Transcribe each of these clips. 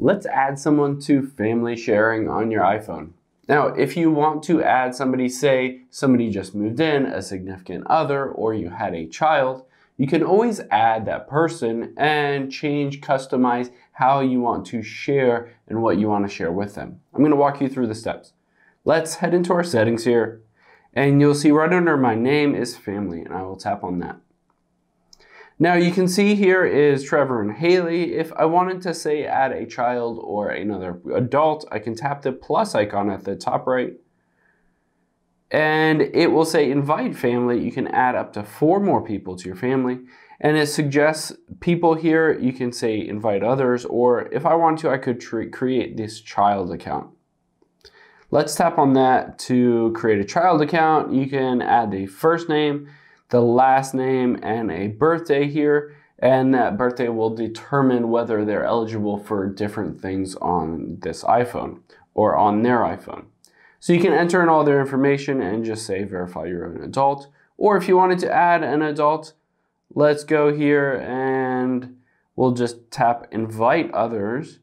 Let's add someone to family sharing on your iPhone. Now, if you want to add somebody, say somebody just moved in, a significant other, or you had a child, you can always add that person and change, customize how you want to share and what you want to share with them. I'm going to walk you through the steps. Let's head into our settings here and you'll see right under my name is family and I will tap on that. Now you can see here is Trevor and Haley. If I wanted to say add a child or another adult, I can tap the plus icon at the top right and it will say invite family. You can add up to four more people to your family. And it suggests people here, you can say invite others, or if I want to, I could create this child account. Let's tap on that to create a child account. You can add the first name, the last name, and a birthday here. And that birthday will determine whether they're eligible for different things on this iPhone or on their iPhone. So you can enter in all their information and just say verify you're an adult. Or if you wanted to add an adult, let's go here and we'll just tap invite others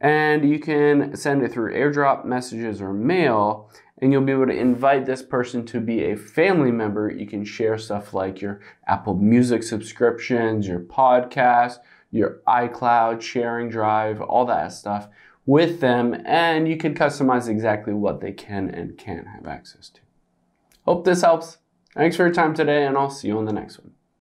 and you can send it through airdrop messages or mail and you'll be able to invite this person to be a family member. You can share stuff like your apple music subscriptions your podcast your icloud sharing drive all that stuff with them and you can customize exactly what they can and can't have access to. Hope this helps. Thanks for your time today and i'll see you on the next one